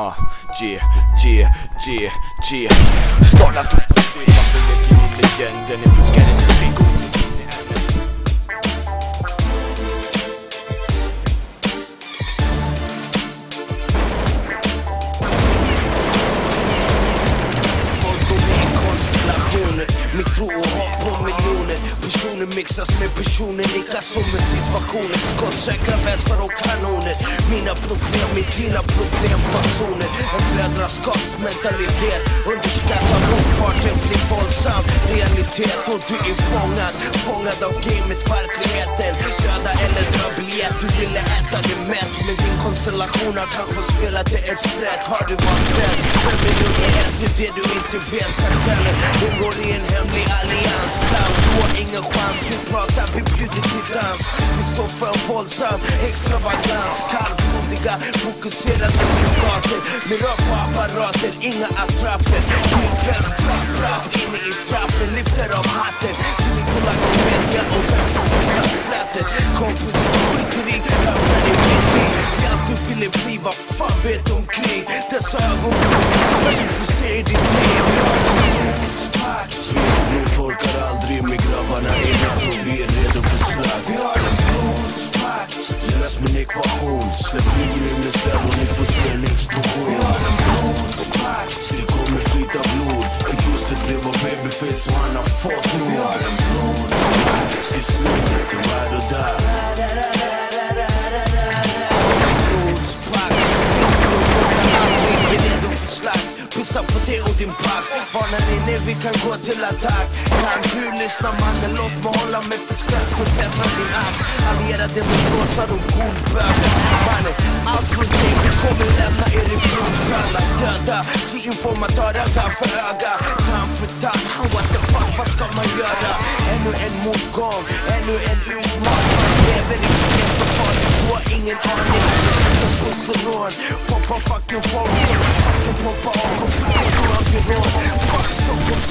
Ah, G, G, G, G. Stala toppen, skiten, leker in legenden? If it's getting to Folk och med i konstellationer. Mitt tro och hopp på miljoner Personer mixas med personer Likaså med situationer Skottsäkra västar och kanoner. Mina problem är dina problemfasoner En brödraskapsmentalitet Underskattar motparten blir våldsam Realitet. Och du är fångad Fångad av gamet, verkligheten. Döda eller dra biljett Du ville äta dig mätt Men din konstellation kanske spelat dig ett sprätt Har du varit rädd? Vem är nummer ett? Det är det du inte vet. Kartellen ingår i en hemlig allians. Clown, du har ingen chans. Nu pratar vi bjuder till dans. Vi står för en våldsam extravagans. Kallblodiga, fokuserade soldater. Med rör på apparater, inga attrapper Utlöst, trapp, trapp, inne i trappen. Lyfter av hatten. Till Nikola Media och vem får sista skrattet Kompis, skiter i, öppnar i mitt allt du vad fan vet du om? Dessa ögonblick, vi kan gå till attack. Kan du lyssna mannen, låt mig hålla mig för skratt Förbättra din akt Allierade med blåsar och godbögar Mannen, allt runt dig, vi kommer lämna er i blodpölar Döda, ge informatörer öga för öga. Tand för tand, what the fuck, vad ska man göra? Ännu en motgång, ännu en utmaning. Lever i skräck och farligt, du har ingen aning. Testosteron, poppa fucking folk. Som fucking poppa AK och fucking koranpiron råd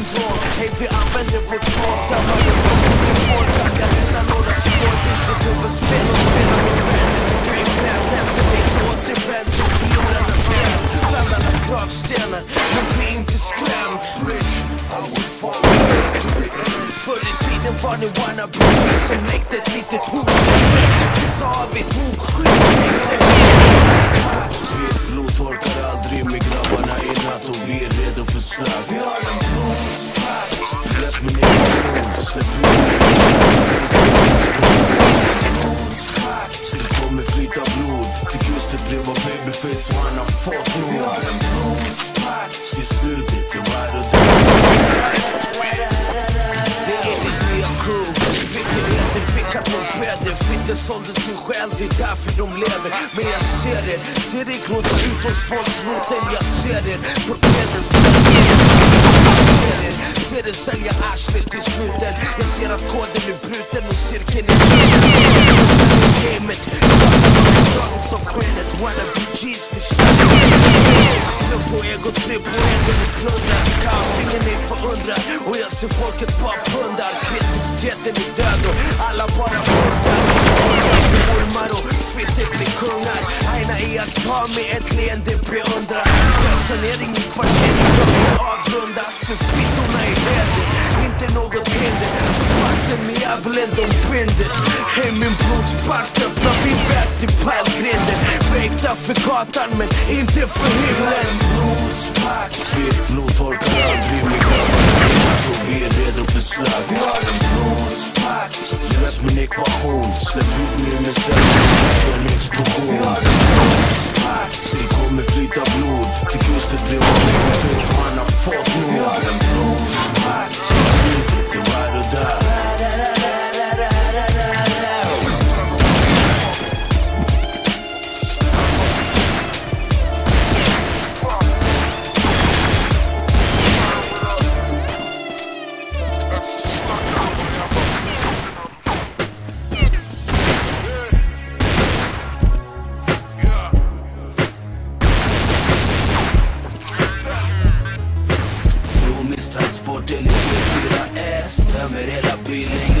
Stockholmssyndrom, hej vi använder vårt språk Dammar dem som Putin taggar utan några spår Det är så dubbelspel och spelar med vänner Du är klädd, nästa dig så återvänd till förlorarnas hem Bland alla gravstenar, men bli inte skrämd Förr i tiden var ni wannabe som lekte ett litet hot Nu så har vi bokskydd Blod torkar aldrig med grabbarna i natt och vi är redo för slag just ett babyface och han har fått nog Vi har en blodspakt I slutet, det är då du die det är mitt nya crew Fickenheten fick att de Fitter sålde sin själ, det är därför de lever Men jag ser er, ser er gråta ut hos folkroten Jag ser er, torpeden Ser er, ser er sälja arslet till snuten Jag ser att koden är bruten och cirkeln är sluten Gamet, dragit som skenet Wannabe får jag gå egotripp och ändå är plundrat Kaos, ingen är förundrad Och jag ser folket bara pundar Kreativiteten är död och alla bara hundar Ormar och fitter blir kungar Aina iakttar att med ett leende beundrar. Självsanering i kvarteret kommer avrundas För fittorna är väder, inte något hinder. Så pakten med djävulen de binder. Hej min blodspark, öppna min väg till pärlgrinden Väkta för gatan men inte för himlen. Blodspakt Ditt blod torkar aldrig med grabbarna och vi är redo för slag Vi har en blodspakt Lös min ekvation, släpp ut mig med Cool. Över hela byn är